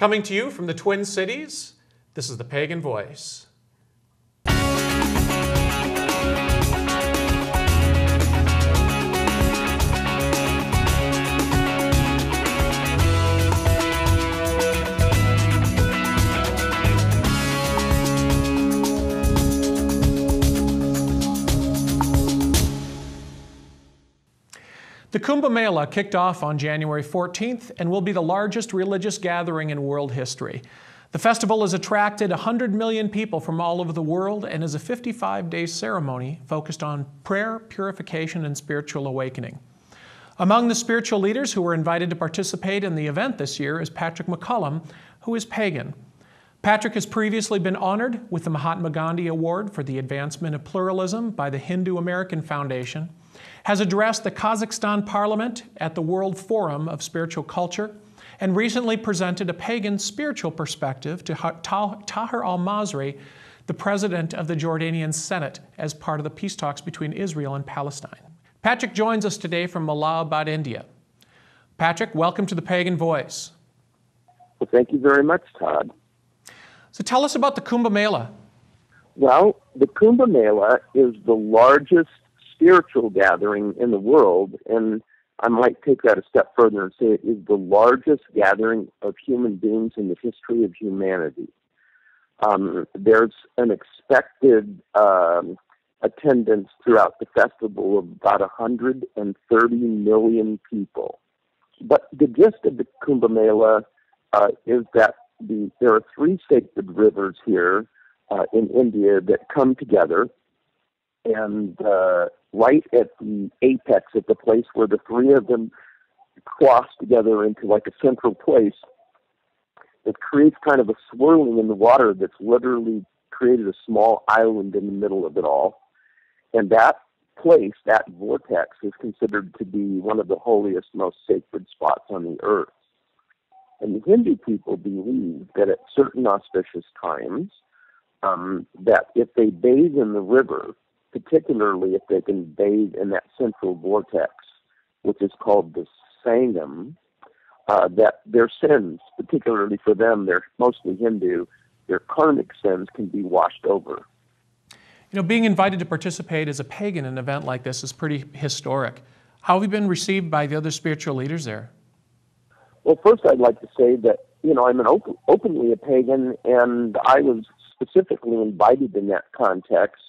Coming to you from the Twin Cities, this is the Pagan Voice. The Kumbh Mela kicked off on January 14th and will be the largest religious gathering in world history. The festival has attracted 100 million people from all over the world and is a 55 day ceremony focused on prayer, purification, and spiritual awakening. Among the spiritual leaders who were invited to participate in the event this year is Patrick McCollum, who is pagan. Patrick has previously been honored with the Mahatma Gandhi Award for the Advancement of Pluralism by the Hindu American Foundation has addressed the Kazakhstan parliament at the World Forum of Spiritual Culture, and recently presented a pagan spiritual perspective to Tahir al Masri, the president of the Jordanian Senate, as part of the peace talks between Israel and Palestine. Patrick joins us today from Allahabad, India. Patrick, welcome to the Pagan Voice. Well, thank you very much, Todd. So tell us about the Kumbh Mela. Well, the Kumbh Mela is the largest spiritual gathering in the world, and I might take that a step further and say it is the largest gathering of human beings in the history of humanity. Um, there's an expected um, attendance throughout the festival of about 130 million people. But the gist of the Kumbh Mela uh, is that the, there are three sacred rivers here uh, in India that come together and uh, right at the apex, at the place where the three of them cross together into like a central place, it creates kind of a swirling in the water that's literally created a small island in the middle of it all. And that place, that vortex, is considered to be one of the holiest, most sacred spots on the earth. And the Hindu people believe that at certain auspicious times, um, that if they bathe in the river, particularly if they can bathe in that central vortex, which is called the Sangam, uh, that their sins, particularly for them, they're mostly Hindu, their karmic sins can be washed over. You know, being invited to participate as a pagan in an event like this is pretty historic. How have you been received by the other spiritual leaders there? Well, first, I'd like to say that, you know, I'm an open, openly a pagan, and I was specifically invited in that context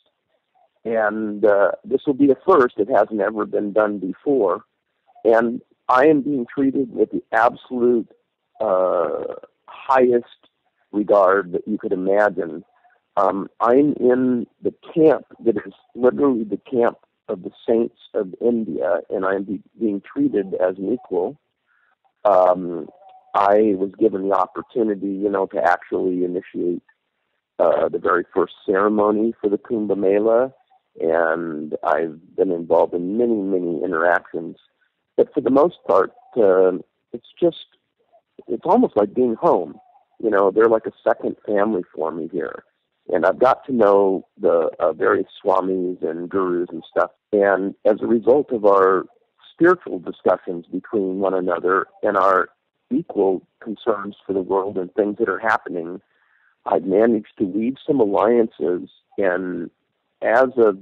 and uh, this will be a first. It hasn't ever been done before. And I am being treated with the absolute uh, highest regard that you could imagine. Um, I'm in the camp that is literally the camp of the saints of India, and I'm be- being treated as an equal. Um, I was given the opportunity, you know, to actually initiate uh, the very first ceremony for the Kumbh Mela and I've been involved in many, many interactions. But for the most part, uh, it's just, it's almost like being home. You know, they're like a second family for me here. And I've got to know the uh, various swamis and gurus and stuff. And as a result of our spiritual discussions between one another and our equal concerns for the world and things that are happening, I've managed to weave some alliances and as of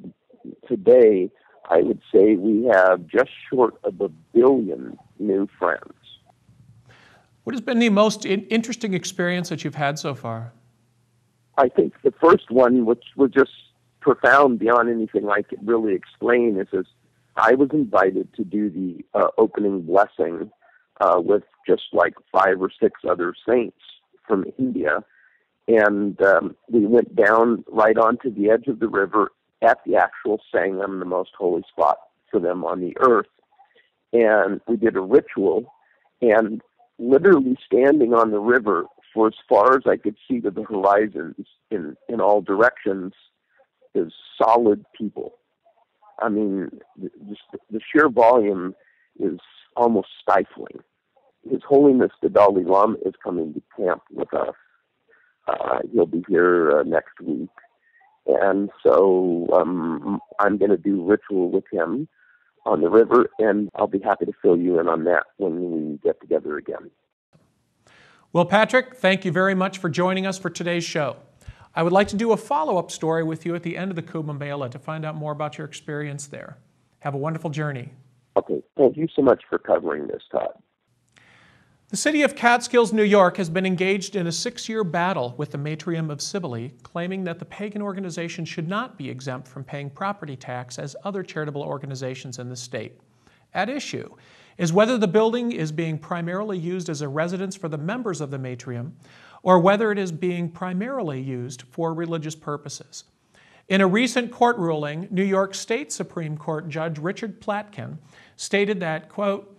today, I would say we have just short of a billion new friends. What has been the most interesting experience that you've had so far? I think the first one, which was just profound beyond anything I could really explain, is as I was invited to do the uh, opening blessing uh, with just like five or six other saints from India and um, we went down right onto the edge of the river at the actual Sangam, the most holy spot for them on the earth. And we did a ritual, and literally standing on the river for as far as I could see to the horizons in, in all directions is solid people. I mean, the, sheer volume is almost stifling. His Holiness the Dalai Lama is coming to camp with us uh, he'll be here uh, next week. And so um, I'm going to do ritual with him on the river, and I'll be happy to fill you in on that when we get together again. Well, Patrick, thank you very much for joining us for today's show. I would like to do a follow up story with you at the end of the Mela to find out more about your experience there. Have a wonderful journey. Okay, thank you so much for covering this, Todd. The city of Catskills, New York has been engaged in a six year battle with the Maetreum of Cybele, claiming that the pagan organization should not be exempt from paying property tax as other charitable organizations in the state. At issue is whether the building is being primarily used as a residence for the members of the Maetreum or whether it is being primarily used for religious purposes. In a recent court ruling, New York State Supreme Court Judge Richard Platkin stated that, quote,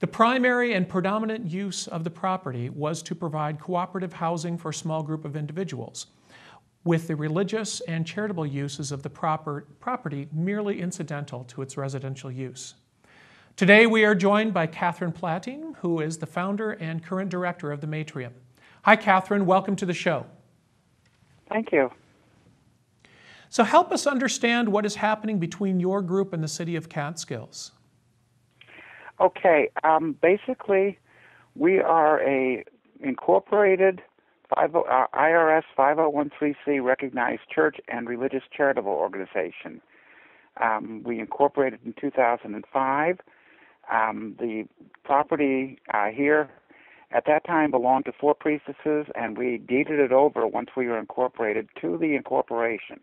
the primary and predominant use of the property was to provide cooperative housing for a small group of individuals, with the religious and charitable uses of the proper, property merely incidental to its residential use. Today we are joined by Cathryn Platine, who is the founder and current director of the Maetreum. Hi, Cathryn. Welcome to the show. Thank you. So, help us understand what is happening between your group and the city of Catskills. Okay, um, basically, we are a incorporated 50, uh, IRS 5013C recognized church and religious charitable organization. Um, we incorporated in 2005. Um, the property uh, here at that time belonged to four priestesses, and we deeded it over once we were incorporated to the incorporation,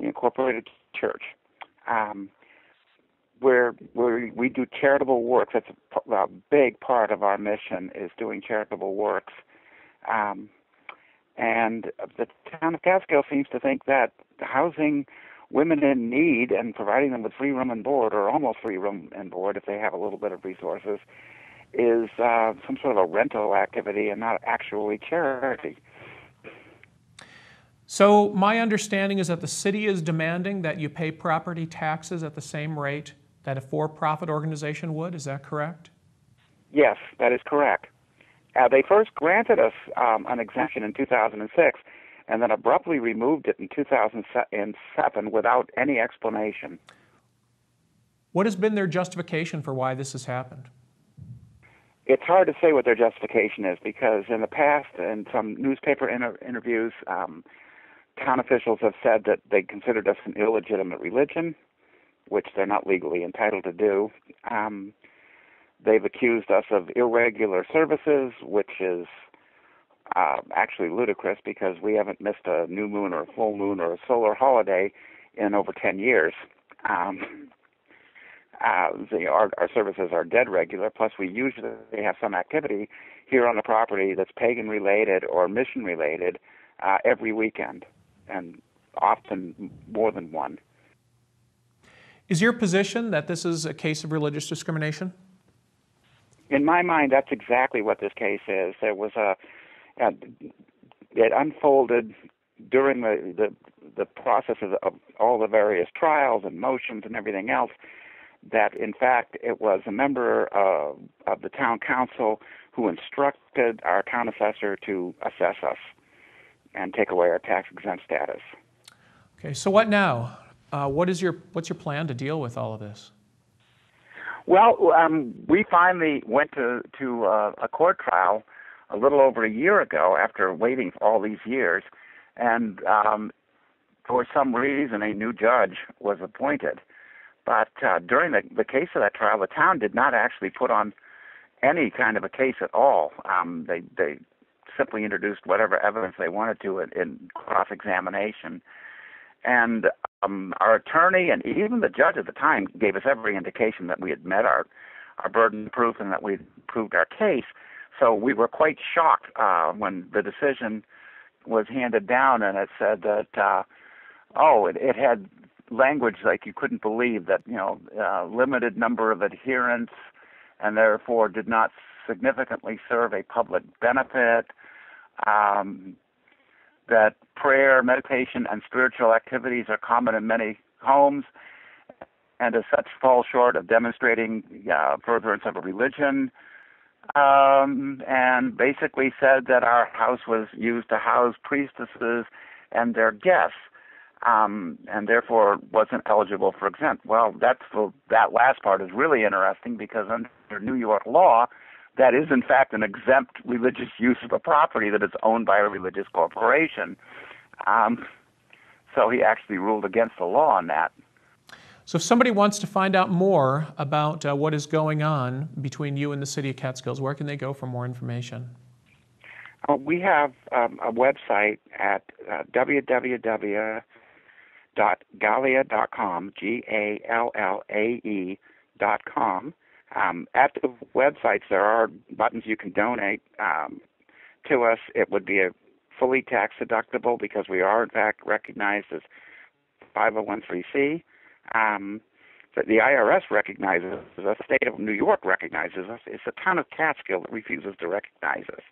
the incorporated church. Um, where where we do charitable work. That's a, a, big part of our mission is doing charitable works. Um, and the town of Catskill seems to think that housing women in need and providing them with free room and board, or almost free room and board if they have a little bit of resources, is uh, some sort of a rental activity and not actually charity. So, my understanding is that the city is demanding that you pay property taxes at the same rate that a for profit organization would. Is that correct? Yes, that is correct. Uh, they first granted us um, an exemption in 2006 and then abruptly removed it in 2007 without any explanation. What has been their justification for why this has happened? It's hard to say what their justification is because in the past, in some newspaper inter- interviews, um, town officials have said that they considered us an illegitimate religion which they're not legally entitled to do. Um, they've accused us of irregular services, which is uh, actually ludicrous because we haven't missed a new moon or a full moon or a solar holiday in over 10 years. Um, uh, the, our, our services are dead regular, plus we usually have some activity here on the property that's pagan related or mission related uh, every weekend, and often more than one. Is your position that this is a case of religious discrimination? In my mind, that's exactly what this case is. There was a, a it unfolded during the, the the process of, of all the various trials and motions and everything else that in fact it was a member uh, of the town council who instructed our town assessor to assess us and take away our tax exempt status. Okay, so what now? Uh, what is your what's your plan to deal with all of this? Well, um, we finally went to to uh, a court trial a little over a year ago after waiting all these years, and um, for some reason a new judge was appointed. But uh, during the, the case of that trial, the town did not actually put on any kind of a case at all. Um, they they simply introduced whatever evidence they wanted to in, in cross examination. And um, our attorney and even the judge at the time gave us every indication that we had met our, our burden of proof and that we'd proved our case. So we were quite shocked uh, when the decision was handed down and it said that, uh, oh, it, it had language like you couldn't believe that, you know, uh, limited number of adherents and therefore did not significantly serve a public benefit. Um, that prayer, meditation, and spiritual activities are common in many homes, and as such fall short of demonstrating uh, furtherance of a religion. Um, and basically said that our house was used to house priestesses and their guests, um, and therefore wasn't eligible for exempt. Well, that's the, that last part is really interesting because under New York law, that is in fact an exempt religious use of a property that is owned by a religious corporation. Um, so he actually ruled against the law on that. So, if somebody wants to find out more about uh, what is going on between you and the city of Catskills, where can they go for more information? Uh, we have um, a website at uh, www.gallae.com, G A L L A E.com. Um, at the websites, there are buttons you can donate um, to us. It would be a fully tax deductible because we are, in fact, recognized as 501c. Um, that the IRS recognizes us, the state of New York recognizes us. It's the town of Catskill that refuses to recognize us.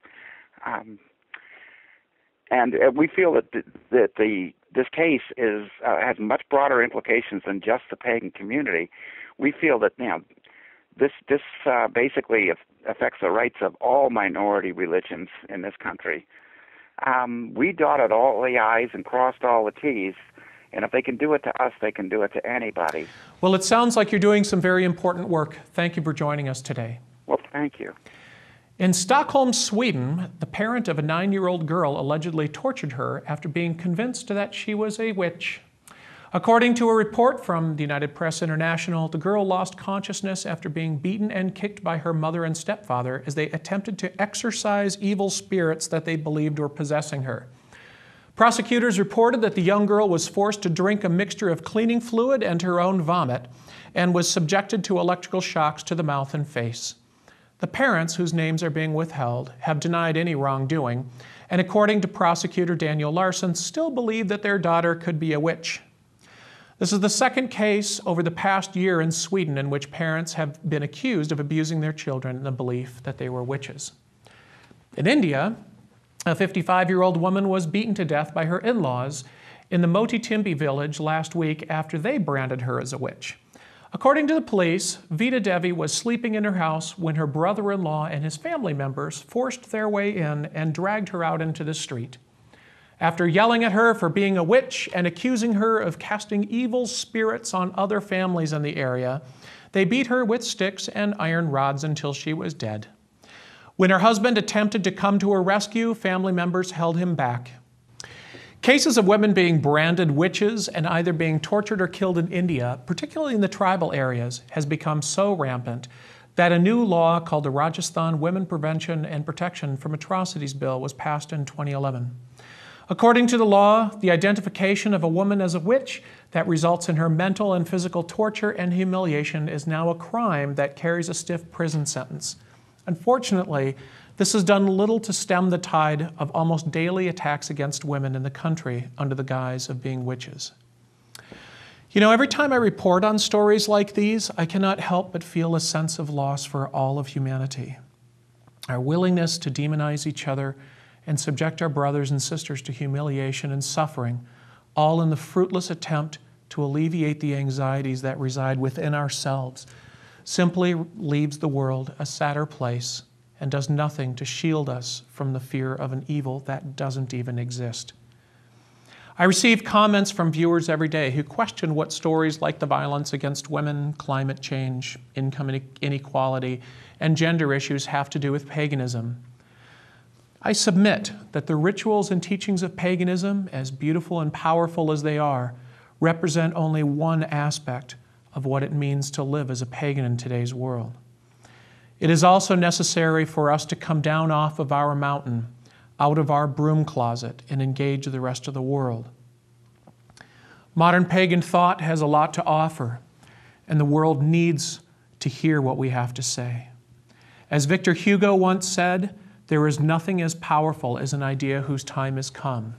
Um, and uh, we feel that the, that the this case is uh, has much broader implications than just the pagan community. We feel that you this this uh, basically affects the rights of all minority religions in this country. Um, we dotted all the I's and crossed all the T's and if they can do it to us, they can do it to anybody. Well, it sounds like you're doing some very important work. Thank you for joining us today. Well, thank you. In Stockholm, Sweden, the parent of a nine year old girl allegedly tortured her after being convinced that she was a witch. According to a report from the United Press International, the girl lost consciousness after being beaten and kicked by her mother and stepfather as they attempted to exorcise evil spirits that they believed were possessing her. Prosecutors reported that the young girl was forced to drink a mixture of cleaning fluid and her own vomit and was subjected to electrical shocks to the mouth and face. The parents, whose names are being withheld, have denied any wrongdoing, and according to prosecutor Daniel Larson, still believe that their daughter could be a witch. This is the second case over the past year in Sweden in which parents have been accused of abusing their children in the belief that they were witches. In India, a 55 year old woman was beaten to death by her in laws in the Moti Timbi village last week after they branded her as a witch. According to the police, Vita Devi was sleeping in her house when her brother in law and his family members forced their way in and dragged her out into the street. After yelling at her for being a witch and accusing her of casting evil spirits on other families in the area, they beat her with sticks and iron rods until she was dead. When her husband attempted to come to her rescue, family members held him back. Cases of women being branded witches and either being tortured or killed in India, particularly in the tribal areas, has become so rampant that a new law called the Rajasthan Women Prevention and Protection from Atrocities Bill was passed in 2011. According to the law, the identification of a woman as a witch that results in her mental and physical torture and humiliation is now a crime that carries a stiff prison sentence. Unfortunately, this has done little to stem the tide of almost daily attacks against women in the country under the guise of being witches. You know, every time I report on stories like these, I cannot help but feel a sense of loss for all of humanity. Our willingness to demonize each other and subject our brothers and sisters to humiliation and suffering, all in the fruitless attempt to alleviate the anxieties that reside within ourselves simply leaves the world a sadder place and does nothing to shield us from the fear of an evil that doesn't even exist. I receive comments from viewers every day who question what stories like the violence against women, climate change, income inequality, and gender issues have to do with paganism. I submit that the rituals and teachings of paganism, as beautiful and powerful as they are, represent only one aspect of what it means to live as a pagan in today's world. It is also necessary for us to come down off of our mountain, out of our broom closet, and engage the rest of the world. Modern pagan thought has a lot to offer, and the world needs to hear what we have to say. As Victor Hugo once said, there is nothing as powerful as an idea whose time has come.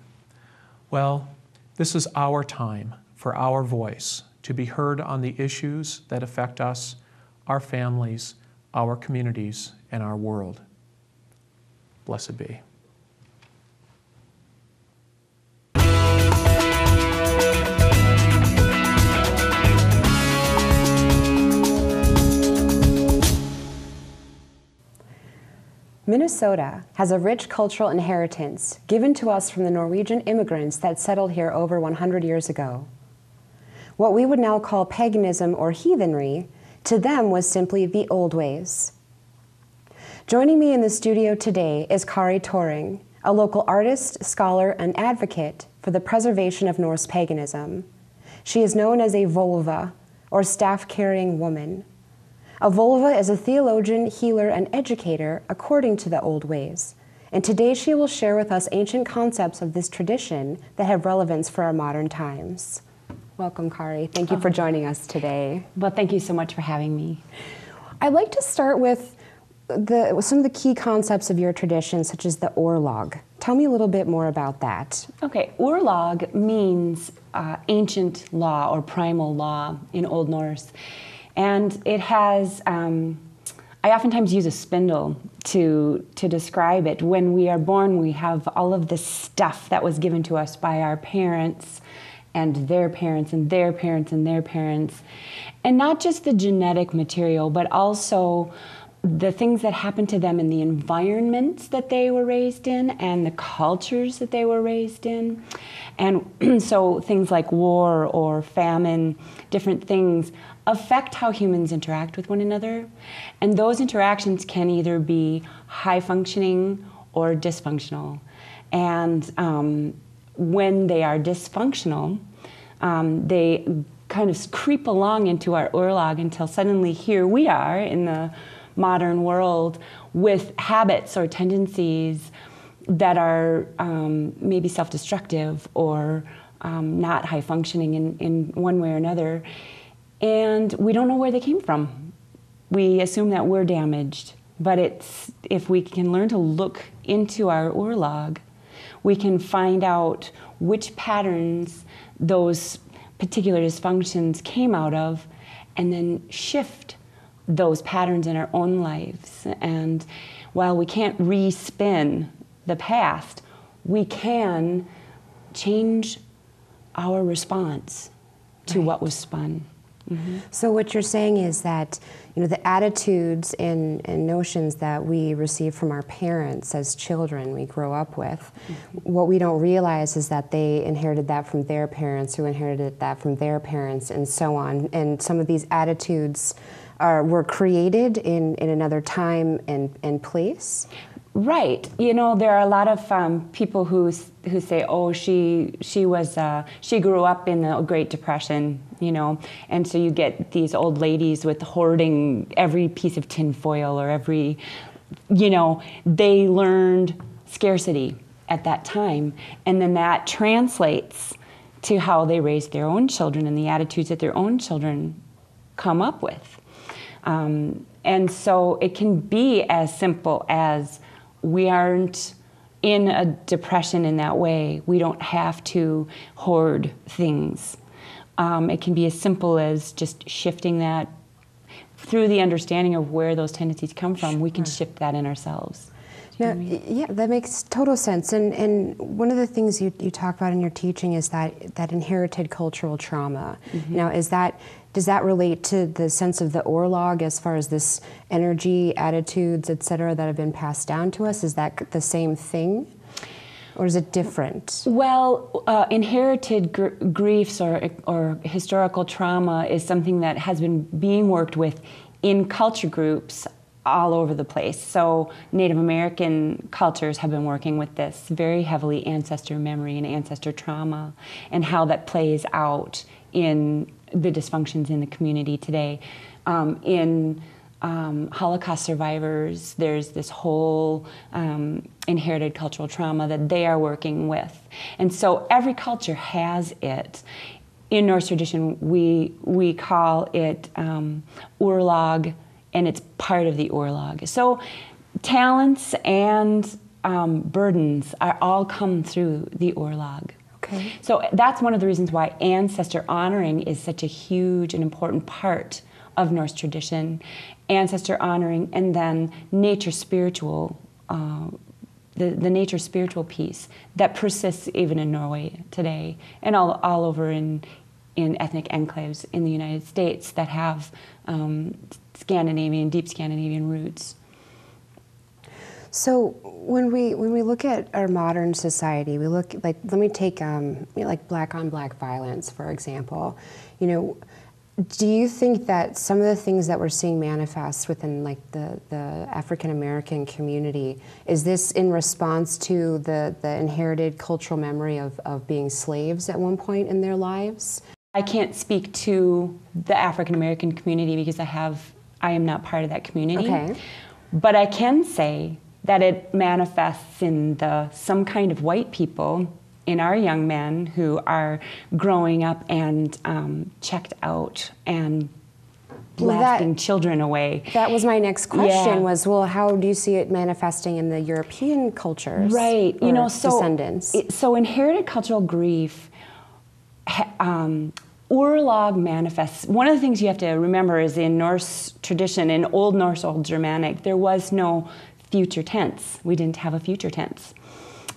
Well, this is our time for our voice to be heard on the issues that affect us, our families, our communities, and our world. Blessed be. Minnesota has a rich cultural inheritance given to us from the Norwegian immigrants that settled here over 100 years ago. What we would now call paganism or heathenry, to them was simply the old ways. Joining me in the studio today is Kari Tauring, a local artist, scholar, and advocate for the preservation of Norse paganism. She is known as a volva, or staff carrying woman. A volva is a theologian, healer, and educator according to the old ways. And today she will share with us ancient concepts of this tradition that have relevance for our modern times. Welcome, Kari. Thank you for joining us today. Well, thank you so much for having me. I'd like to start with the, some of the key concepts of your tradition, such as the orlog. Tell me a little bit more about that. Okay, orlog means uh, ancient law or primal law in Old Norse. And it has, um, I oftentimes use a spindle to, to describe it. When we are born, we have all of this stuff that was given to us by our parents and their parents and their parents and their parents. And not just the genetic material, but also the things that happened to them in the environments that they were raised in and the cultures that they were raised in. And so things like war or famine, different things, affect how humans interact with one another. And those interactions can either be high functioning or dysfunctional. And um, when they are dysfunctional, um, they kind of creep along into our urlog until suddenly here we are in the modern world with habits or tendencies that are um, maybe self destructive or um, not high functioning in, in one way or another. And we don't know where they came from. We assume that we're damaged. But it's, if we can learn to look into our urlog, we can find out which patterns those particular dysfunctions came out of and then shift those patterns in our own lives. And while we can't respin the past, we can change our response to right. what was spun. Mm-hmm. So what you're saying is that you know the attitudes and, and, notions that we receive from our parents as children, we grow up with. Mm-hmm. What we don't realize is that they inherited that from their parents, who inherited that from their parents, and so on. And some of these attitudes are, were created in, in another time and, and place? Right. You know, there are a lot of um, people who who say, "Oh, she she was uh, she grew up in the Great Depression," you know, and so you get these old ladies with hoarding every piece of tinfoil or every, you know, they learned scarcity at that time, and then that translates to how they raise their own children and the attitudes that their own children come up with. Um, and so it can be as simple as we aren't in a depression in that way. We don't have to hoard things. Um, it can be as simple as just shifting that through the understanding of where those tendencies come from. Sure. We can shift that in ourselves. Now, yeah, that makes total sense. And, and one of the things you, you talk about in your teaching is that, that inherited cultural trauma. Mm-hmm. Now, is that does that relate to the sense of the orlog as far as this energy, attitudes, et cetera, that have been passed down to us? Is that the same thing? Or is it different? Well, uh, inherited gr- griefs or, or historical trauma is something that has been being worked with in culture groups all over the place. So, Native American cultures have been working with this very heavily ancestor memory and ancestor trauma and how that plays out in the dysfunctions in the community today. Um, in um, Holocaust survivors, there's this whole um, inherited cultural trauma that they are working with. And so every culture has it. In Norse tradition, we, we call it um, and it's part of the urlog. So talents and um, burdens are all come through the urlog. Okay. So that's one of the reasons why ancestor honoring is such a huge and important part of Norse tradition. Ancestor honoring, and then nature spiritual, uh, the, the nature spiritual piece that persists even in Norway today and all, all over in, in ethnic enclaves in the United States that have um, Scandinavian, deep Scandinavian roots. So when we when we look at our modern society, we look like let me take um, like black on black violence for example. You know, do you think that some of the things that we're seeing manifest within like the, the African American community is this in response to the, the inherited cultural memory of, of being slaves at one point in their lives? I can't speak to the African American community because I have I am not part of that community. Okay. But I can say that it manifests in the some kind of white people in our young men who are growing up and um, checked out and Well, that- children away. That was my next question Yeah. was, well, how do you see it manifesting in the European cultures? Right. You know, so descendants. it- so inherited cultural grief. Um, Urlag manifests. One of the things you have to remember is in Norse tradition, in Old Norse, Old Germanic, there was no future tense. We didn't have a future tense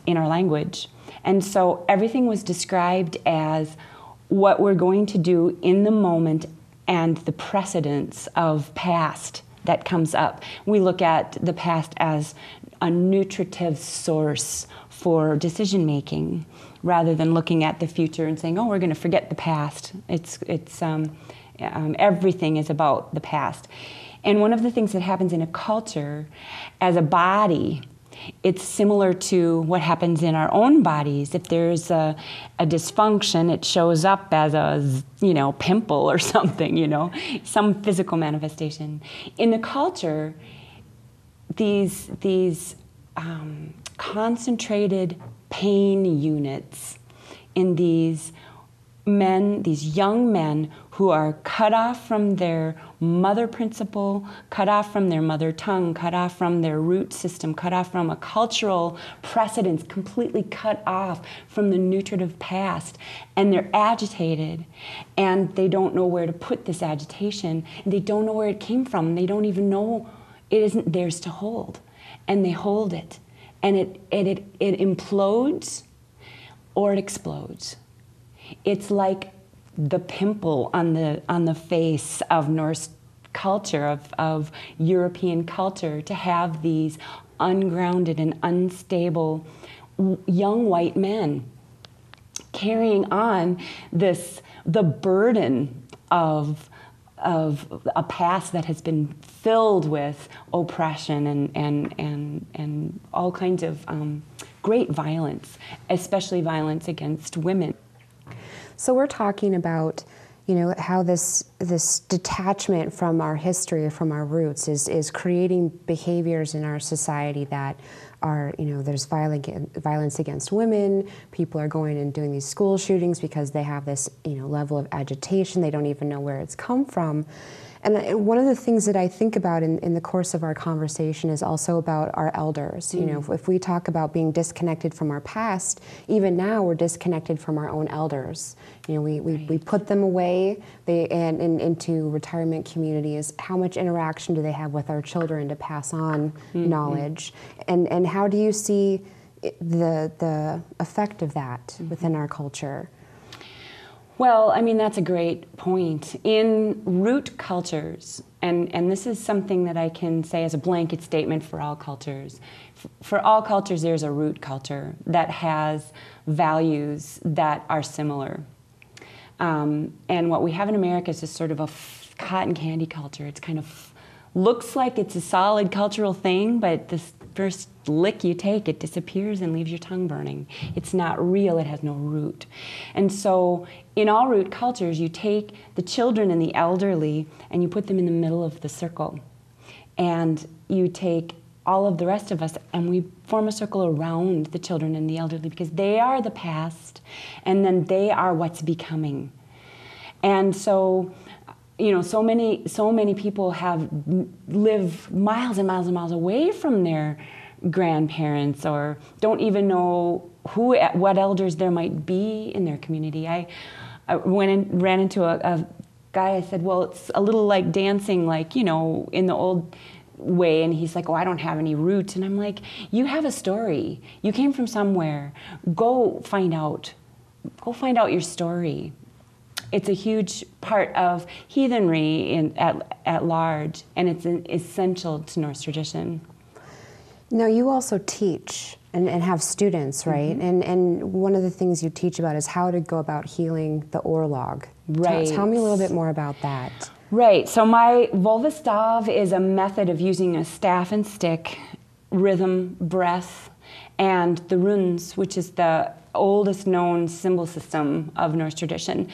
in our language. And so everything was described as what we're going to do in the moment and the precedence of past that comes up. We look at the past as a nutritive source for decision making rather than looking at the future and saying, oh, we're going to forget the past. It's, it's, um, um, everything is about the past. And one of the things that happens in a culture as a body it's similar to what happens in our own bodies. If there's a, a dysfunction, it shows up as a, you know, pimple or something, you know, some physical manifestation. In the culture, these, these um, concentrated pain units in these men, these young men who are cut off from their mother principle, cut off from their mother tongue, cut off from their root system, cut off from a cultural precedence, completely cut off from the nutritive past. And they're agitated and they don't know where to put this agitation they don't know where it came from. They don't even know it isn't theirs to hold. And they hold it. And it, it, it, it implodes or it explodes. It's like the pimple on the on the face of Norse culture, of, of European culture, to have these ungrounded and unstable young white men carrying on this the burden of of a past that has been filled with oppression and and and, and all kinds of um, great violence, especially violence against women. So we're talking about, you know, how this this detachment from our history, from our roots, is is creating behaviors in our society that are, you know, there's violence against women. People are going and doing these school shootings because they have this, you know, level of agitation. They don't even know where it's come from. And one of the things that I think about in, in the course of our conversation is also about our elders. You know, mm. if, if we talk about being disconnected from our past, even now we're disconnected from our own elders. You know, we, we, we put them away they, and, and into retirement communities. How much interaction do they have with our children to pass on mm-hmm. knowledge? And, and how do you see the, the effect of that mm-hmm. within our culture? Well, I mean, that's a great point. In root cultures, and, and this is something that I can say as a blanket statement for all cultures, for all cultures, there's a root culture that has values that are similar. Um, and what we have in America is just sort of a cotton candy culture. It's kind of looks like it's a solid cultural thing, but the first lick you take, it disappears and leaves your tongue burning. It's not real, it has no root. And so, in all root cultures, you take the children and the elderly and you put them in the middle of the circle. And you take all of the rest of us and we form a circle around the children and the elderly because they are the past and then they are what's becoming. And so, you know, so many, so many people have live miles and miles and miles away from their grandparents or don't even know who, eh, what elders there might be in their community. I, I went and ran into a, a guy. I said, "Well, it's a little like dancing, like you know, in the old." way and he's like oh i don't have any roots and i'm like you have a story you came from somewhere go find out go find out your story it's a huge part of heathenry in, at, at large, and it's an essential to Norse tradition. Now, you also teach and, and have students, right? Mm-hmm. And, and one of the things you teach about is how to go about healing the orlog. Right. Tell, tell me a little bit more about that. Right. So, my Volvastav is a method of using a staff and stick, rhythm, breath, and the runes, which is the oldest known symbol system of Norse tradition.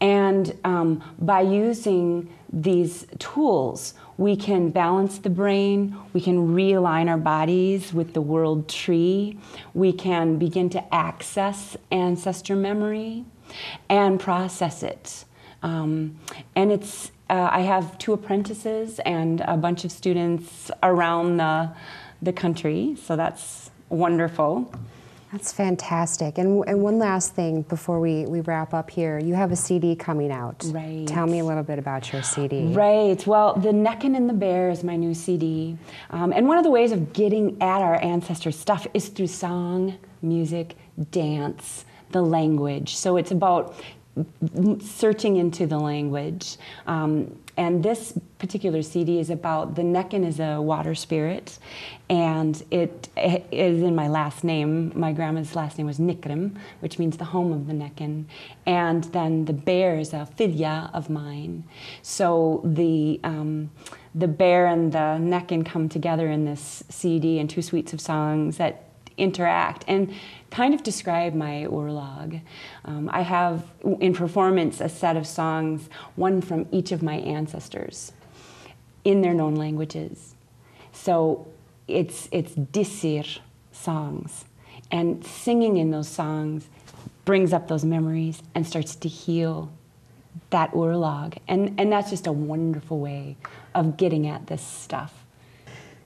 And um, by using these tools, we can balance the brain, we can realign our bodies with the world tree, we can begin to access ancestor memory and process it. Um, and it's, uh, I have two apprentices and a bunch of students around the, the country, so that's wonderful. That's fantastic. And, and one last thing before we, we wrap up here. You have a CD coming out. Right. Tell me a little bit about your CD. Right. Well, The Neckin and the Bear is my new CD. Um, and one of the ways of getting at our ancestor stuff is through song, music, dance, the language. So it's about searching into the language. Um, and this particular CD is about the Neckin is a water spirit, and it, it is in my last name. My grandma's last name was Nikrim, which means the home of the Neckin. And then the bear is a fidya of mine. So the um, the bear and the Neckin come together in this CD and two suites of songs that interact and kind of describe my Urlog. Um, I have in performance a set of songs, one from each of my ancestors in their known languages. So it's, it's Disir songs. And singing in those songs brings up those memories and starts to heal that Urlog. And, and that's just a wonderful way of getting at this stuff.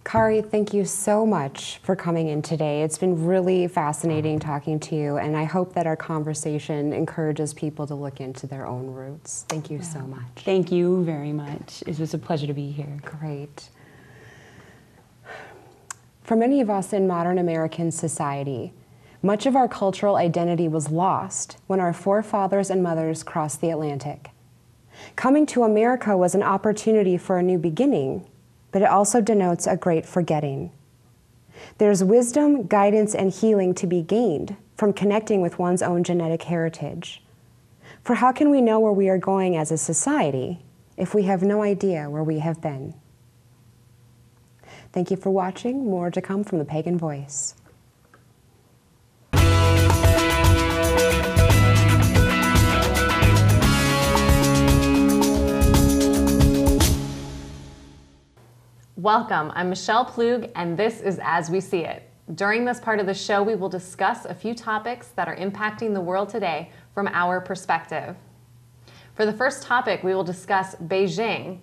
Kari, thank you so much for coming in today. It's been really fascinating talking to you, and I hope that our conversation encourages people to look into their own roots. Thank you yeah. so much. Thank you very much. It was a pleasure to be here. Great. For many of us in modern American society, much of our cultural identity was lost when our forefathers and mothers crossed the Atlantic. Coming to America was an opportunity for a new beginning but it also denotes a great forgetting. There's wisdom, guidance, and healing to be gained from connecting with one's own genetic heritage. For how can we know where we are going as a society if we have no idea where we have been? Thank you for watching. More to come from the Pagan Voice. Welcome, I'm Michelle Plug, and this is As We See It. During this part of the show, we will discuss a few topics that are impacting the world today from our perspective. For the first topic, we will discuss Beijing.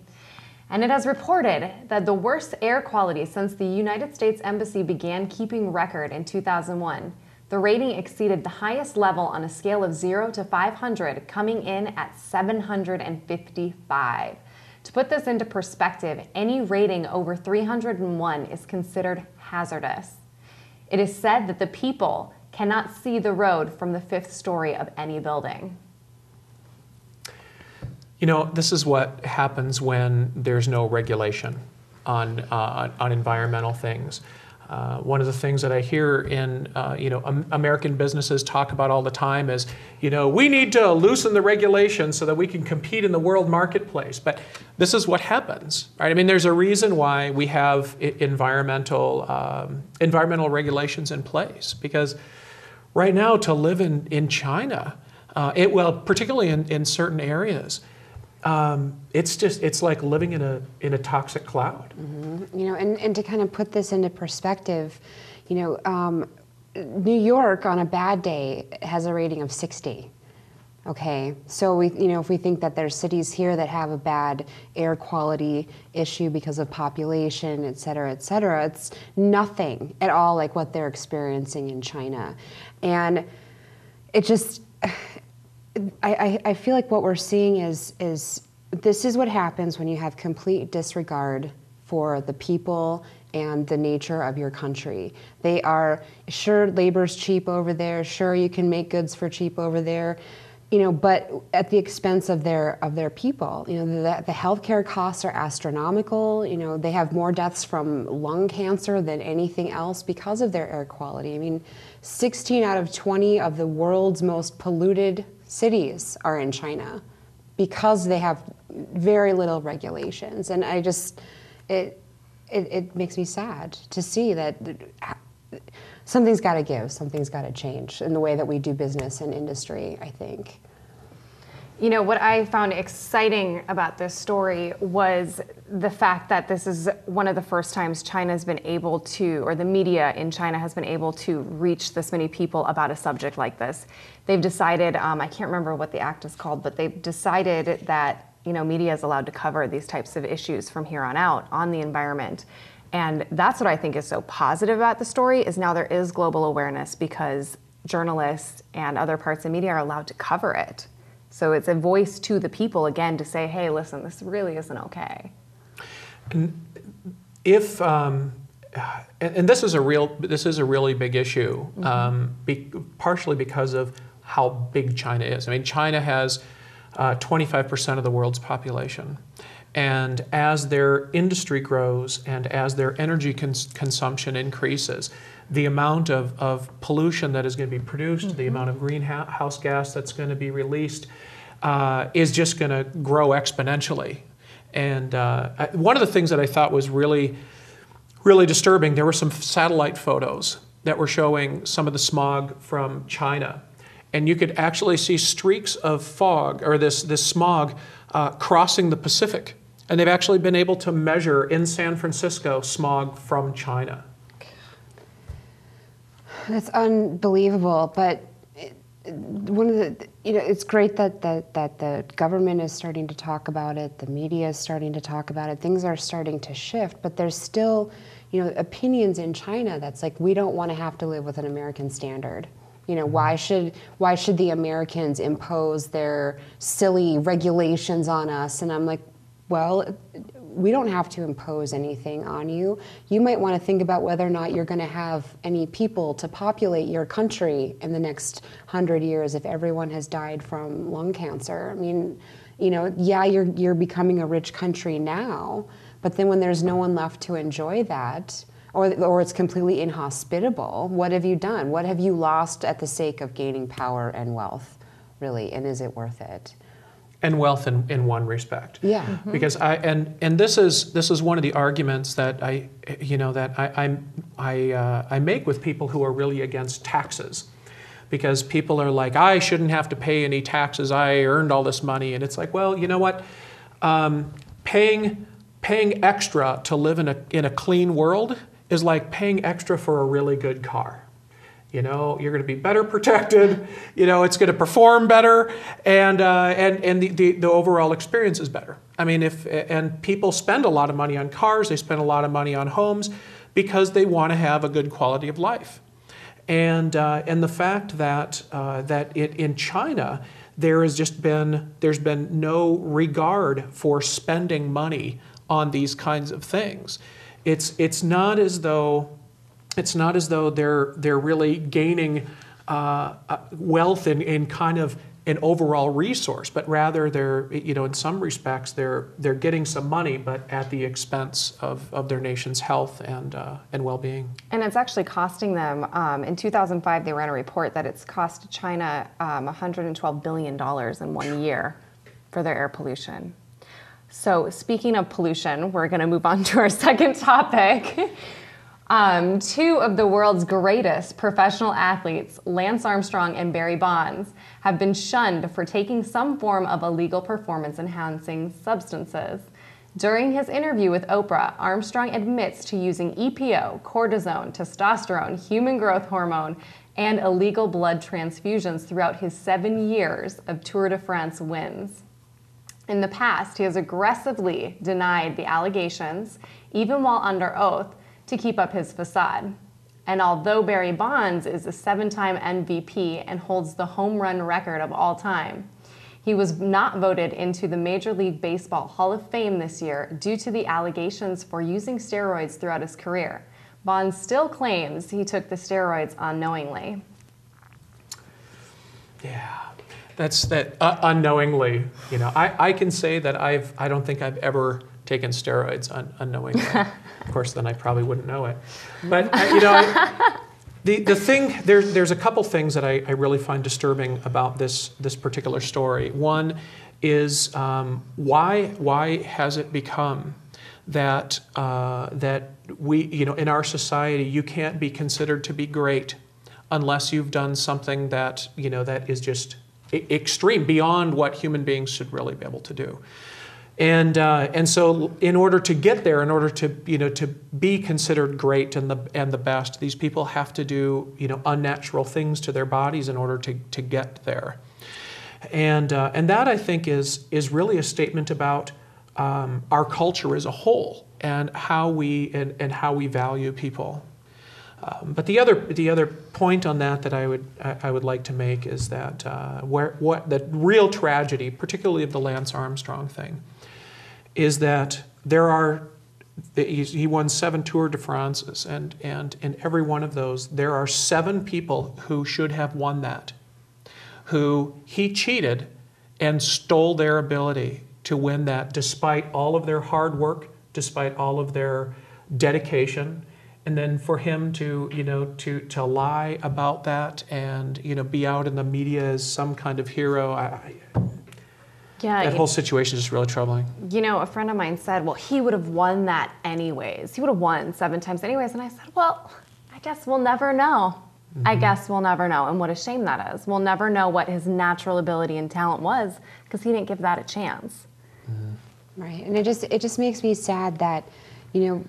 And it has reported that the worst air quality since the United States Embassy began keeping record in 2001. The rating exceeded the highest level on a scale of 0 to 500, coming in at 755. To put this into perspective, any rating over 301 is considered hazardous. It is said that the people cannot see the road from the fifth story of any building. You know, this is what happens when there's no regulation on, uh, on environmental things. Uh, one of the things that I hear in uh, you know um, American businesses talk about all the time is you know we need to loosen the regulations so that we can compete in the world marketplace. But this is what happens, right? I mean, there's a reason why we have environmental um, environmental regulations in place because right now to live in in China, uh, it well particularly in, in certain areas um, it's just it's like living in a in a toxic cloud. Mm-hmm. You know, and, and to kind of put this into perspective, you know, um, New York on a bad day has a rating of 60. Okay, so we, you know, if we think that there's cities here that have a bad air quality issue because of population, et cetera, et cetera, it's nothing at all like what they're experiencing in China, and it just I, I, feel like what we're seeing is is this is what happens when you have complete disregard for the people and the nature of your country. They are sure labor's cheap over there, sure you can make goods for cheap over there. you know, but at the expense of their of their people. You know, the, the healthcare costs are astronomical. You know, they have more deaths from lung cancer than anything else because of their air quality. I mean, 16 out of 20 of the world's most polluted cities are in China because they have very little regulations. And I just, it, it, it makes me sad to see that something's got to give, something's got to change in the way that we do business and industry, I think. You know, what I found exciting about this story was the fact that this is one of the first times China's been able to, or the media in China has been able to reach this many people about a subject like this. They've decided, um, I can't remember what the act is called, but they've decided that, you know, media is allowed to cover these types of issues from here on out on the environment. And that's what I think is so positive about the story is now there is global awareness because journalists and other parts of media are allowed to cover it. So it's a voice to the people again to say, hey, listen, this really isn't okay. And if um, and, and, this is a real this is a really big issue, mm-hmm. um, be, partially because of how big China is. I mean, China has uh, 25% of the world's population. And as their industry grows and as their energy cons- consumption increases, the amount of, of pollution that is going to be produced, mm-hmm. the amount of greenhouse gas that's going to be released, uh, is just going to grow exponentially. And uh, I, one of the things that I thought was really, really disturbing, there were some satellite photos that were showing some of the smog from China. And you could actually see streaks of fog, or this, this smog, uh, crossing the Pacific. And they've actually been able to measure in San Francisco smog from China. That's unbelievable. But one of the, you know, it's great that, that, that the government is starting to talk about it, the media is starting to talk about it, things are starting to shift, but there's still, you know, opinions in China that's like, we don't want to have to live with an American standard. You know, why should why should the Americans impose their silly regulations on us? And I'm like, well, we don't have to impose anything on you. You might want to think about whether or not you're going to have any people to populate your country in the next hundred years if everyone has died from lung cancer. I mean, you know, yeah, you're you're becoming a rich country now, but then when there's no one left to enjoy that, or or it's completely inhospitable, what have you done? What have you lost at the sake of gaining power and wealth, really? And is it worth it? And wealth in, in one respect. Yeah. Mm-hmm. Because I and and this is this is one of the arguments that I you know that I I I, uh, I make with people who are really against taxes. Because people are like, I shouldn't have to pay any taxes. I earned all this money, and it's like, well, you know what? Um, paying paying extra to live in a in a clean world is like paying extra for a really good car. You know, you're going to be better protected. You know, it's going to perform better, and uh, and and the, the, the overall experience is better. I mean, if and people spend a lot of money on cars, they spend a lot of money on homes, because they want to have a good quality of life. And uh, and the fact that uh, that it, in China there has just been there's been no regard for spending money on these kinds of things. It's it's not as though it's not as though they're, they're really gaining uh, uh, wealth in, in kind of an overall resource, but rather they're, you know, in some respects, they're, they're getting some money, but at the expense of, of their nation's health and, uh, and well being. And it's actually costing them, um, in 2005, they ran a report that it's cost China um, $112 billion in one year for their air pollution. So, speaking of pollution, we're going to move on to our second topic. Um, two of the world's greatest professional athletes, Lance Armstrong and Barry Bonds, have been shunned for taking some form of illegal performance enhancing substances. During his interview with Oprah, Armstrong admits to using EPO, cortisone, testosterone, human growth hormone, and illegal blood transfusions throughout his seven years of Tour de France wins. In the past, he has aggressively denied the allegations, even while under oath, to keep up his facade. And although Barry Bonds is a seven time MVP and holds the home run record of all time, he was not voted into the Major League Baseball Hall of Fame this year due to the allegations for using steroids throughout his career. Bonds still claims he took the steroids unknowingly. Yeah. That's that uh, unknowingly, you know. I, I can say that I've I don't think I've ever taken steroids un- unknowingly. of course, then I probably wouldn't know it. But you know, the the thing there, there's a couple things that I, I really find disturbing about this this particular story. One is um, why why has it become that uh, that we you know in our society you can't be considered to be great unless you've done something that you know that is just extreme beyond what human beings should really be able to do. And, uh, and so in order to get there, in order to, you know, to be considered great and the, and the best, these people have to do you know, unnatural things to their bodies in order to, to get there. And, uh, and that, I think, is, is really a statement about um, our culture as a whole and how we, and, and how we value people. Um, but the other, the other point on that that I would, I, would like to make is that uh, where, what, the real tragedy, particularly of the Lance Armstrong thing, is that there are, he won seven Tour de France's, and, and in every one of those, there are seven people who should have won that, who he cheated and stole their ability to win that despite all of their hard work, despite all of their dedication. And then for him to you know to to lie about that and you know be out in the media as some kind of hero I, yeah that whole situation is just really troubling. You know a friend of mine said well he would have won that anyways. He would have won seven times anyways. And i said well i guess we'll never know. Mm-hmm. i guess we'll never know. And what a shame that is. We'll never know what his natural ability and talent was because he didn't give that a chance. Mm-hmm. right. And it just it just makes me sad that you know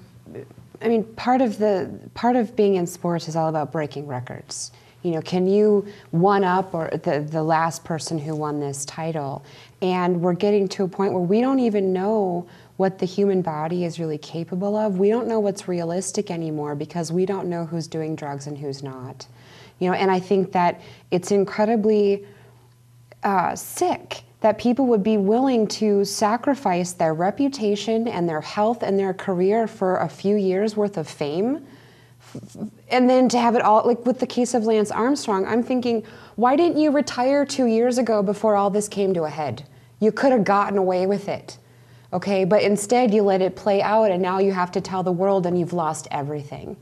I mean, part of the part of being in sports is all about breaking records. You know, can you one up or the the last person who won this title? And we're getting to a point where we don't even know what the human body is really capable of. We don't know what's realistic anymore because we don't know who's doing drugs and who's not. You know, and I think that it's incredibly uh, sick that people would be willing to sacrifice their reputation and their health and their career for a few years worth of fame and then to have it all like with the case of Lance Armstrong I'm thinking why didn't you retire 2 years ago before all this came to a head? You could have gotten away with it okay? But instead you let it play out and now you have to tell the world and you've lost everything.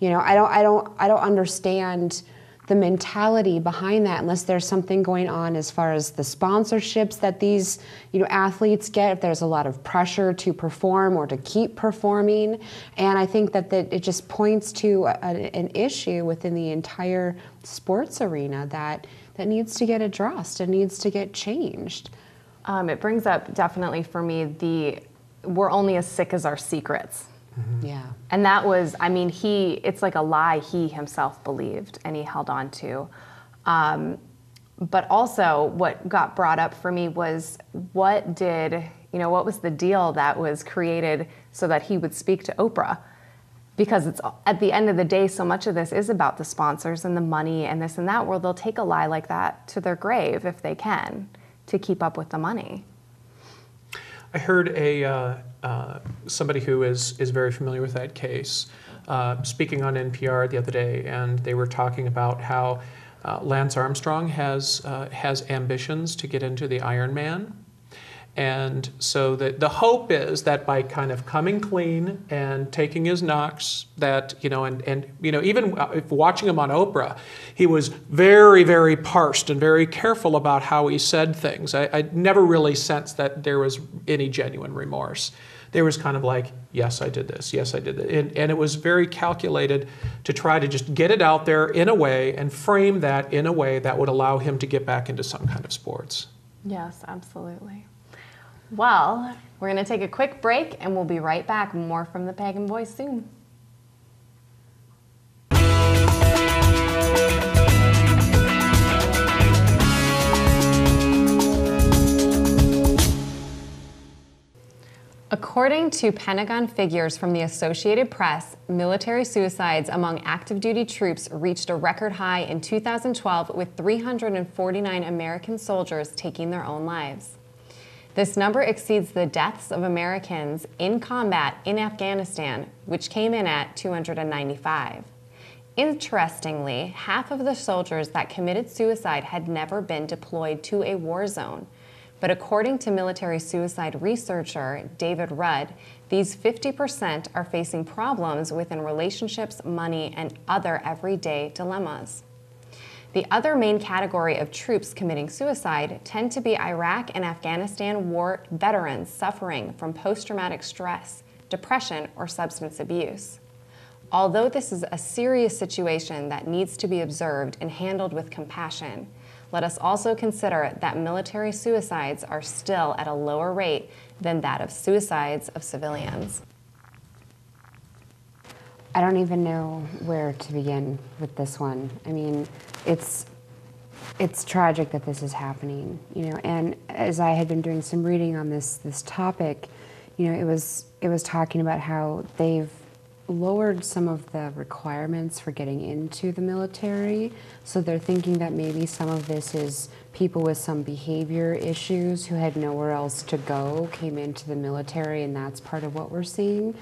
You know I don't I don't I don't understand the mentality behind that unless there's something going on as far as the sponsorships that these you know athletes get if there's a lot of pressure to perform or to keep performing. And i think that, that it just points to a, an issue within the entire sports arena that that needs to get addressed and needs to get changed. Um, it brings up definitely for me the we're only as sick as our secrets Mm-hmm. Yeah. And that was, I mean, he, it's like a lie he himself believed and he held on to. Um, but also, what got brought up for me was what did, you know, what was the deal that was created so that he would speak to Oprah? Because it's at the end of the day, so much of this is about the sponsors and the money and this and that, where they'll take a lie like that to their grave if they can to keep up with the money. I heard a, uh, uh, somebody who is, is very familiar with that case uh, speaking on NPR the other day, and they were talking about how uh, Lance Armstrong has, uh, has ambitions to get into the Ironman. And so the, the hope is that by kind of coming clean and taking his knocks, that, you know, and, and you know, even uh, if watching him on Oprah, he was very, very parsed and very careful about how he said things. I, I never really sensed that there was any genuine remorse. There was kind of like, yes, I did this, yes, I did that. And, and it was very calculated to try to just get it out there in a way and frame that in a way that would allow him to get back into some kind of sports. Yes, absolutely. Well, we're going to take a quick break and we'll be right back. More from the Pagan Voice soon. According to Pentagon figures from the Associated Press, military suicides among active duty troops reached a record high in 2012 with 349 American soldiers taking their own lives. This number exceeds the deaths of Americans in combat in Afghanistan, which came in at 295. Interestingly, half of the soldiers that committed suicide had never been deployed to a war zone. But according to military suicide researcher David Rudd, these 50% are facing problems within relationships, money, and other everyday dilemmas. The other main category of troops committing suicide tend to be Iraq and Afghanistan war veterans suffering from post traumatic stress, depression, or substance abuse. Although this is a serious situation that needs to be observed and handled with compassion, let us also consider that military suicides are still at a lower rate than that of suicides of civilians. I don't even know where to begin with this one. I mean, it's it's tragic that this is happening, you know. And as I had been doing some reading on this this topic, you know, it was it was talking about how they've lowered some of the requirements for getting into the military. So they're thinking that maybe some of this is people with some behavior issues who had nowhere else to go came into the military, and that's part of what we're seeing.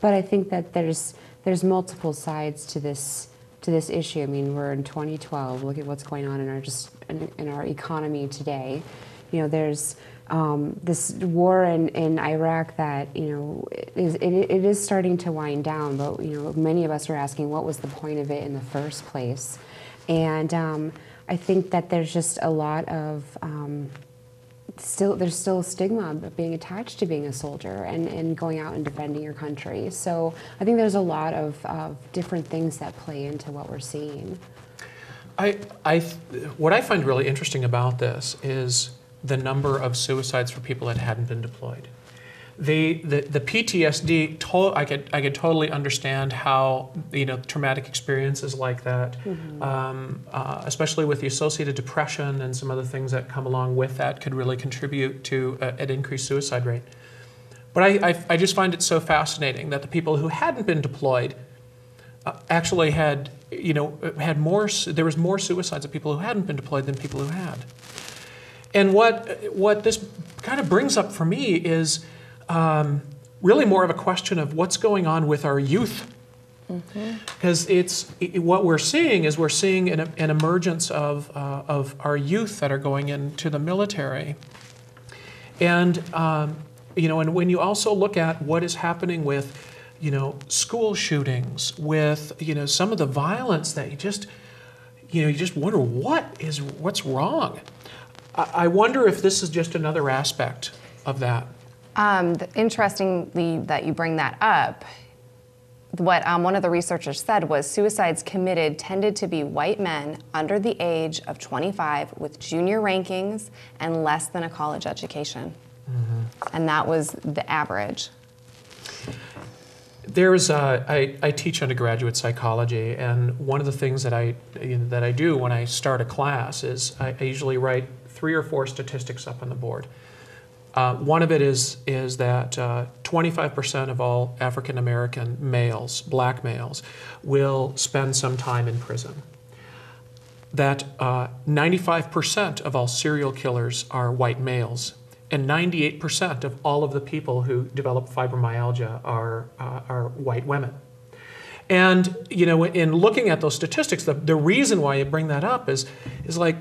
But I think that there's there's multiple sides to this to this issue. I mean, we're in 2012. Look at what's going on in our just in, in our economy today. You know, there's um, this war in, in Iraq that you know is it, it is starting to wind down, but you know many of us are asking what was the point of it in the first place, and um, I think that there's just a lot of um, still there's still stigma of being attached to being a soldier and, and going out and defending your country. So I think there's a lot of, of different things that play into what we're seeing. I, I, what I find really interesting about this is the number of suicides for people that hadn't been deployed. The, the, the PTSD, to, I, could, I could totally understand how, you know, traumatic experiences like that, mm-hmm. um, uh, especially with the associated depression and some other things that come along with that, could really contribute to a, an increased suicide rate. But I, I, I, just find it so fascinating that the people who hadn't been deployed uh, actually had, you know, had more, there was more suicides of people who hadn't been deployed than people who had. And what, what this kind of brings up for me is um, really more of a question of what's going on with our youth. Because mm-hmm. it's it, what we're seeing is we're seeing an, an emergence of, uh, of our youth that are going into the military. And, um, you know, and when you also look at what is happening with, you know, school shootings, with, you know, some of the violence that you just, you know, you just wonder what is, what's wrong. I wonder if this is just another aspect of that. Um, interestingly, that you bring that up, what um, one of the researchers said was suicides committed tended to be white men under the age of 25 with junior rankings and less than a college education. Mm-hmm. And that was the average. There's a, I, I teach undergraduate psychology, and one of the things that I, that I do when I start a class is I, I usually write three or four statistics up on the board. Uh, one of it is, is that 25% uh, of all African American males, black males, will spend some time in prison. That 95% uh, of all serial killers are white males, and 98% of all of the people who develop fibromyalgia are, uh, are white women. And you know, in looking at those statistics, the, the reason why I bring that up is, is like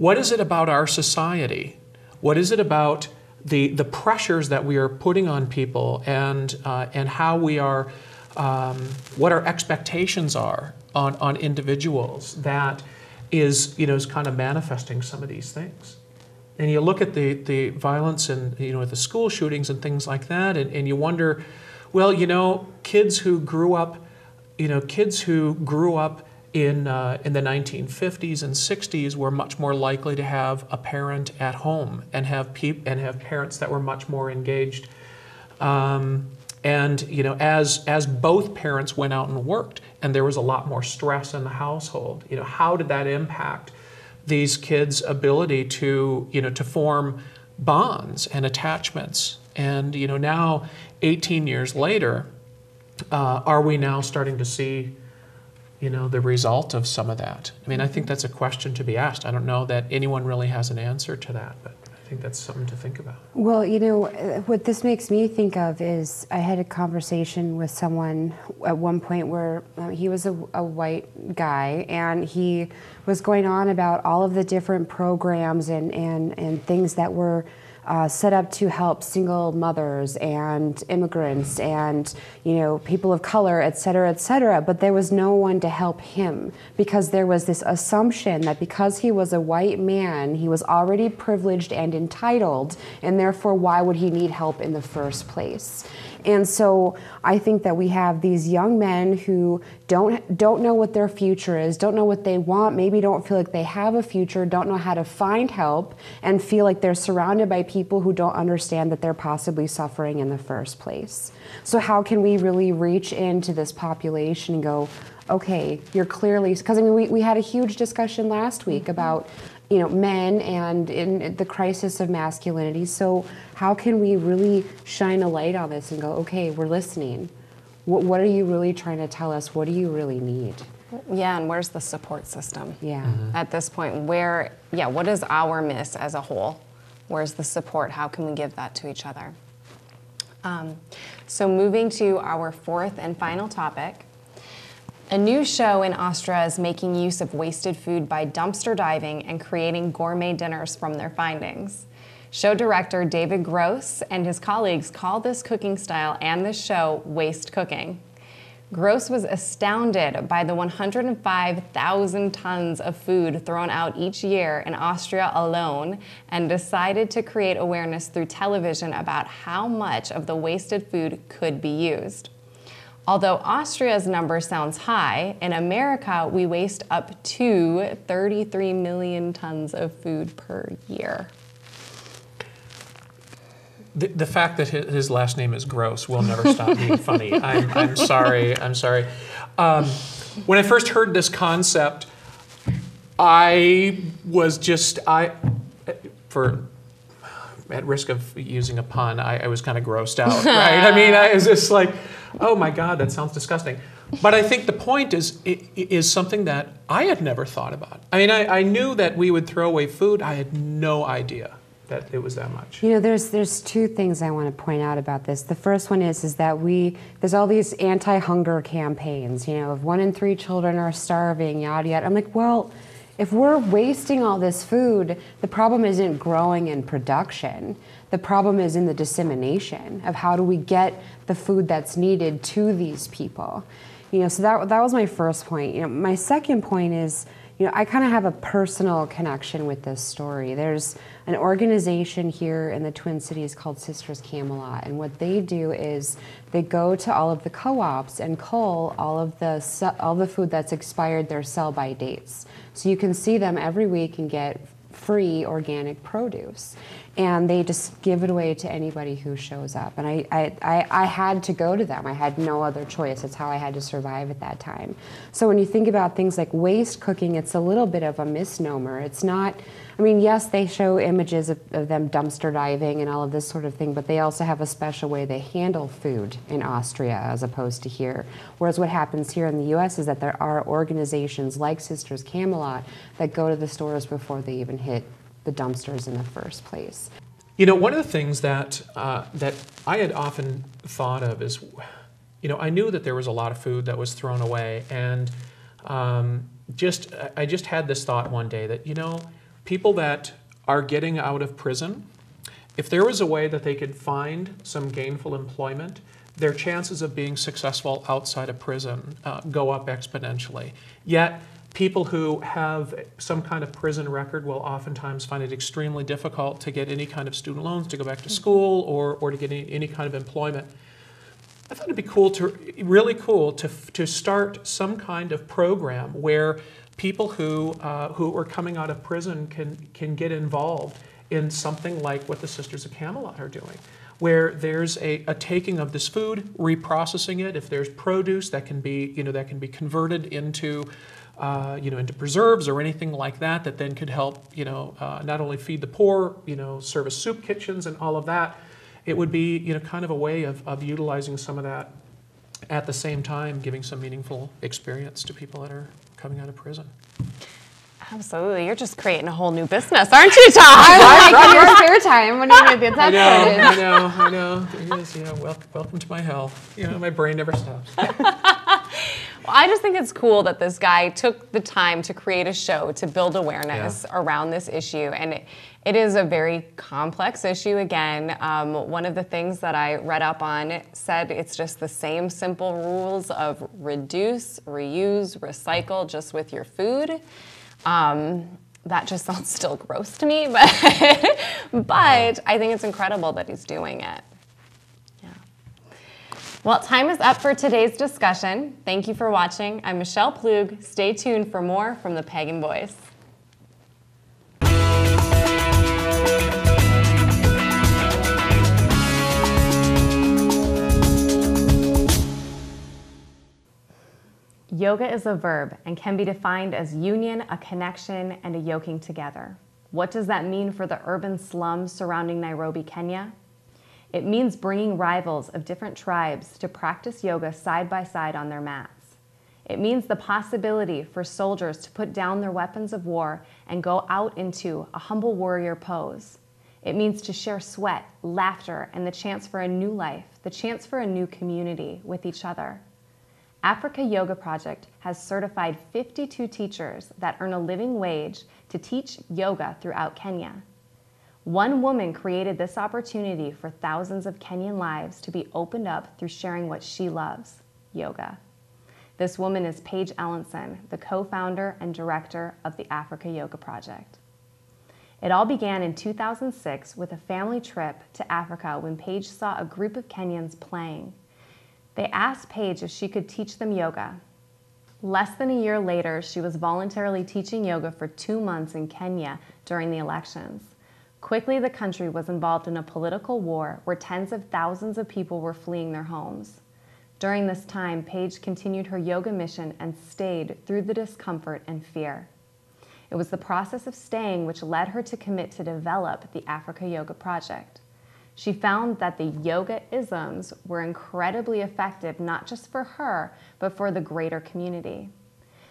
what is it about our society? What is it about the, the pressures that we are putting on people and, uh, and how we are, um, what our expectations are on, on individuals that is, you know, is kind of manifesting some of these things? And you look at the, the violence and, you know, the school shootings and things like that, and, and you wonder, well, you know, kids who grew up, you know, kids who grew up in, uh, in the 1950s and 60s were much more likely to have a parent at home and have, peop- and have parents that were much more engaged. Um, and you know, as, as both parents went out and worked and there was a lot more stress in the household, you know, how did that impact these kids' ability to, you know, to form bonds and attachments? And you know, now, 18 years later, uh, are we now starting to see you know, the result of some of that? I mean, I think that's a question to be asked. I don't know that anyone really has an answer to that, but I think that's something to think about. Well, you know, what this makes me think of is I had a conversation with someone at one point where uh, he was a, a, white guy and he was going on about all of the different programs and, and, and things that were uh, set up to help single mothers and immigrants and you know people of color, et cetera, et cetera. But there was no one to help him because there was this assumption that because he was a white man, he was already privileged and entitled, and therefore why would he need help in the first place? And so I think that we have these young men who don't don't know what their future is, don't know what they want, maybe don't feel like they have a future, don't know how to find help, and feel like they're surrounded by people who don't understand that they're possibly suffering in the first place. So how can we really reach into this population and go, okay, you're clearly because I mean we, we had a huge discussion last week about you know men and in the crisis of masculinity. So how can we really shine a light on this and go okay we're listening. What, what are you really trying to tell us? What do you really need? Yeah and where's the support system? Yeah. Mm-hmm. at this point where yeah what is our miss as a whole? Where's the support? How can we give that to each other? Um, so moving to our fourth and final topic a new show in Austria is making use of wasted food by dumpster diving and creating gourmet dinners from their findings. Show director David Gross and his colleagues call this cooking style and this show waste cooking. Gross was astounded by the 105,000 tons of food thrown out each year in Austria alone and decided to create awareness through television about how much of the wasted food could be used. Although Austria's number sounds high, in America we waste up to 33 million tons of food per year. The, the fact that his last name is Gross will never stop being funny. I'm, I'm sorry. I'm sorry. Um, when I first heard this concept, I was just I for at risk of using a pun, I, I was kind of grossed out, right? I mean, I was just like, oh my God, that sounds disgusting. But I think the point is is something that I had never thought about. I mean, I, I knew that we would throw away food. I had no idea that it was that much. You know, there's there's two things I want to point out about this. The first one is is that we there's all these anti-hunger campaigns. You know, if one in three children are starving, yada yada. I'm like, well, if we're wasting all this food, the problem isn't growing in production. The problem is in the dissemination of how do we get the food that's needed to these people. You know, so that, that was my first point. You know, my second point is, you know, I kind of have a personal connection with this story. There's an organization here in the Twin Cities called Sisters Camelot, and what they do is they go to all of the co-ops and cull all of the all the food that's expired their sell-by dates. So you can see them every week and get free organic produce and they just give it away to anybody who shows up. And I, I, I, I, had to go to them. I had no other choice. It's how I had to survive at that time. So when you think about things like waste cooking, it's a little bit of a misnomer. It's not, I mean, yes, they show images of, of them dumpster diving and all of this sort of thing, but they also have a special way they handle food in Austria as opposed to here. Whereas what happens here in the US is that there are organizations like Sisters Camelot that go to the stores before they even hit the dumpsters in the first place. You know, one of the things that uh, that I had often thought of is, you know, I knew that there was a lot of food that was thrown away, and um, just I just had this thought one day that you know, people that are getting out of prison, if there was a way that they could find some gainful employment, their chances of being successful outside of prison uh, go up exponentially. Yet People who have some kind of prison record will oftentimes find it extremely difficult to get any kind of student loans to go back to mm-hmm. school or, or to get any, any kind of employment. I thought it'd be cool to, really cool to, to start some kind of program where people who, uh, who are coming out of prison can, can get involved in something like what the Sisters of Camelot are doing, where there's a, a taking of this food, reprocessing it. If there's produce that can be, you know, that can be converted into uh, you know, into preserves or anything like that that then could help, you know, uh, not only feed the poor, you know, service soup kitchens and all of that. It would be, you know, kind of a way of, of utilizing some of that at the same time, giving some meaningful experience to people that are coming out of prison. Absolutely. You're just creating a whole new business, aren't you, Tom? I like your spare time when you gonna get that I know, started. I know, I know. There it is, you know, welcome, welcome to my hell. You know, my brain never stops. Well, I just think it's cool that this guy took the time to create a show to build awareness around this issue. And it, it is a very complex issue. Again, um, one of the things that I read up on said it's just the same simple rules of reduce, reuse, recycle, just with your food. Um, that just sounds still gross to me, but, but I think it's incredible that he's doing it. Well, time is up for today's discussion. Thank you for watching. I'm Michelle Plug. Stay tuned for more from the Pagan Voice. Yoga is a verb and can be defined as union, a connection, and a yoking together. What does that mean for the urban slums surrounding Nairobi, Kenya? It means bringing rivals of different tribes to practice yoga side by side on their mats. It means the possibility for soldiers to put down their weapons of war and go out into a humble warrior pose. It means to share sweat, laughter, and the chance for a new life, the chance for a new community with each other. Africa Yoga Project has certified 52 teachers that earn a living wage to teach yoga throughout Kenya. One woman created this opportunity for thousands of Kenyan lives to be opened up through sharing what she loves yoga. This woman is Paige Elenson, the co founder and director of the Africa Yoga Project. It all began in 2006 with a family trip to Africa when Paige saw a group of Kenyans playing. They asked Paige if she could teach them yoga. Less than a year later, she was voluntarily teaching yoga for two months in Kenya during the elections. Quickly, the country was involved in a political war where tens of thousands of people were fleeing their homes. During this time, Paige continued her yoga mission and stayed through the discomfort and fear. It was the process of staying which led her to commit to develop the Africa Yoga Project. She found that the yoga isms were incredibly effective not just for her, but for the greater community.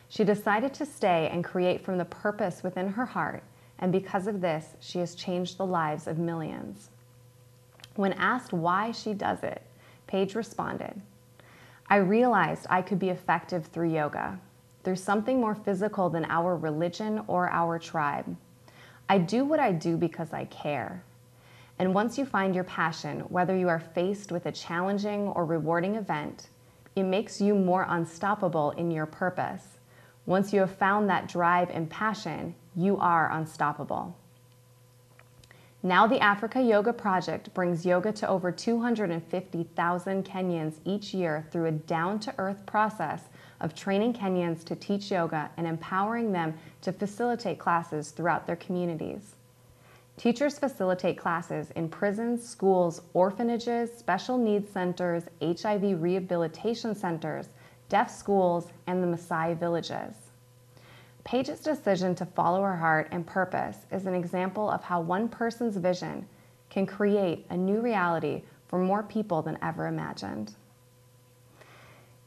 She decided to stay and create from the purpose within her heart and because of this, she has changed the lives of millions. When asked why she does it, Paige responded, I realized I could be effective through yoga, through something more physical than our religion or our tribe. I do what I do because I care. And once you find your passion, whether you are faced with a challenging or rewarding event, it makes you more unstoppable in your purpose. Once you have found that drive and passion, you are unstoppable. Now, the Africa Yoga Project brings yoga to over 250,000 Kenyans each year through a down to earth process of training Kenyans to teach yoga and empowering them to facilitate classes throughout their communities. Teachers facilitate classes in prisons, schools, orphanages, special needs centers, HIV rehabilitation centers, deaf schools, and the Maasai villages. Paige's decision to follow her heart and purpose is an example of how one person's vision can create a new reality for more people than ever imagined.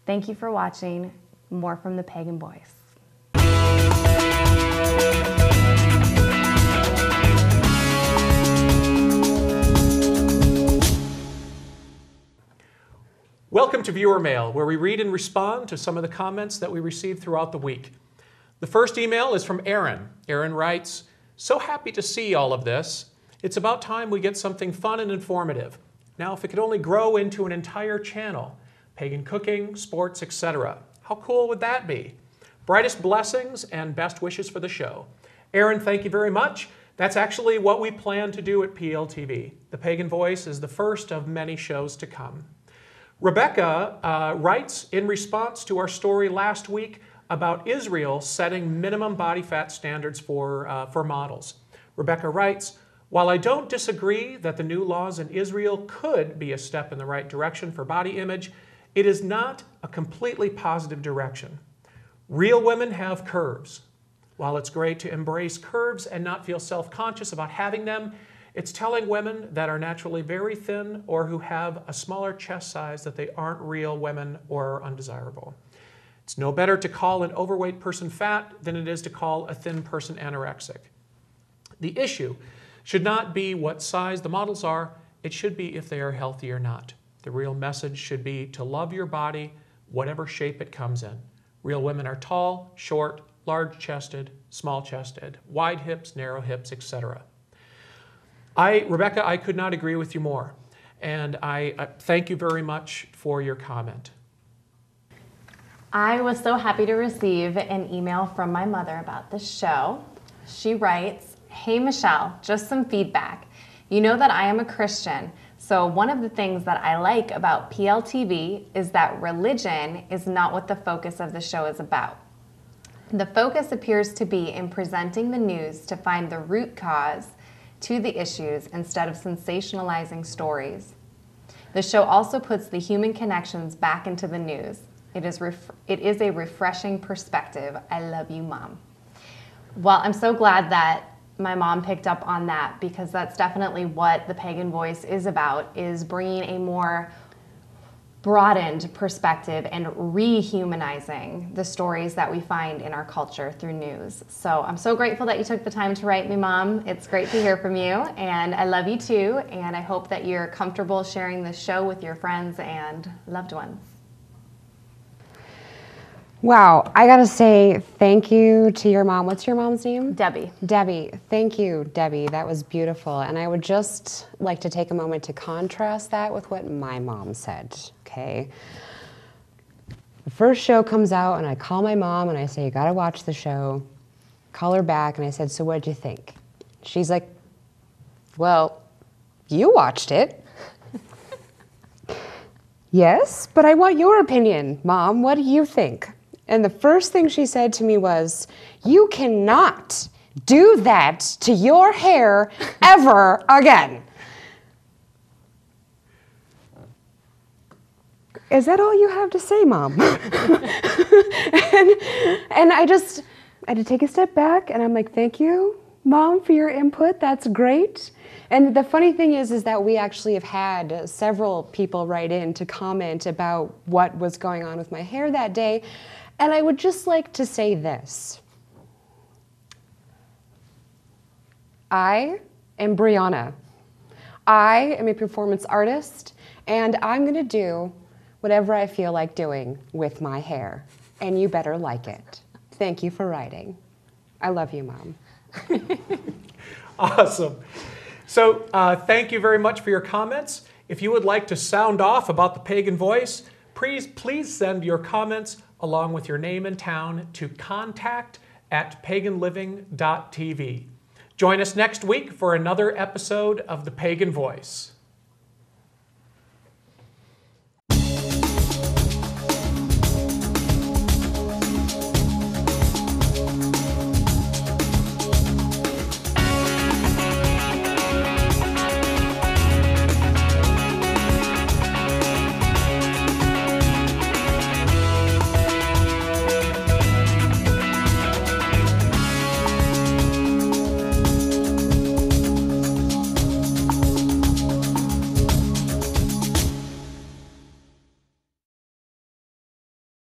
Thank you for watching. More from the Pagan Voice. Welcome to Viewer Mail, where we read and respond to some of the comments that we received throughout the week. The first email is from Aaron. Aaron writes, So happy to see all of this. It's about time we get something fun and informative. Now, if it could only grow into an entire channel pagan cooking, sports, etc. How cool would that be? Brightest blessings and best wishes for the show. Aaron, thank you very much. That's actually what we plan to do at PLTV. The Pagan Voice is the first of many shows to come. Rebecca uh, writes in response to our story last week about Israel setting minimum body fat standards for, uh, for models. Rebecca writes, while I don't disagree that the new laws in Israel could be a step in the right direction for body image, it is not a completely positive direction. Real women have curves. While it's great to embrace curves and not feel self conscious about having them, it's telling women that are naturally very thin or who have a smaller chest size that they aren't real women or undesirable. It's no better to call an overweight person fat than it is to call a thin person anorexic. The issue should not be what size the models are, it should be if they are healthy or not. The real message should be to love your body, whatever shape it comes in. Real women are tall, short, large chested, small chested, wide hips, narrow hips, etc. I, Rebecca, I could not agree with you more. And I, I thank you very much for your comment. I was so happy to receive an email from my mother about this show. She writes, Hey Michelle, just some feedback. You know that I am a Christian, so one of the things that I like about PLTV is that religion is not what the focus of the show is about. The focus appears to be in presenting the news to find the root cause to the issues instead of sensationalizing stories. The show also puts the human connections back into the news. It is, it is a refreshing perspective. I love you, Mom. Well, I'm so glad that my mom picked up on that because that's definitely what the pagan voice is about is bringing a more broadened perspective and rehumanizing the stories that we find in our culture through news. So I'm so grateful that you took the time to write me, Mom. It's great to hear from you, and I love you too. And I hope that you're comfortable sharing this show with your friends and loved ones. Wow, I gotta say thank you to your mom. What's your mom's name? Debbie. Debbie. Thank you, Debbie. That was beautiful. And I would just like to take a moment to contrast that with what my mom said, okay? The first show comes out, and I call my mom and I say, You gotta watch the show. Call her back, and I said, So what'd you think? She's like, Well, you watched it. yes, but I want your opinion, Mom. What do you think? And the first thing she said to me was, You cannot do that to your hair ever again. Is that all you have to say, Mom? and, and I just, I had to take a step back and I'm like, Thank you, Mom, for your input. That's great. And the funny thing is, is that we actually have had several people write in to comment about what was going on with my hair that day. And I would just like to say this I am Brianna. I am a performance artist, and I'm going to do whatever I feel like doing with my hair. And you better like it. Thank you for writing. I love you, Mom. Awesome. So, uh, thank you very much for your comments. If you would like to sound off about the pagan voice, please, please send your comments along with your name and town to contact at paganliving.tv. Join us next week for another episode of The Pagan Voice.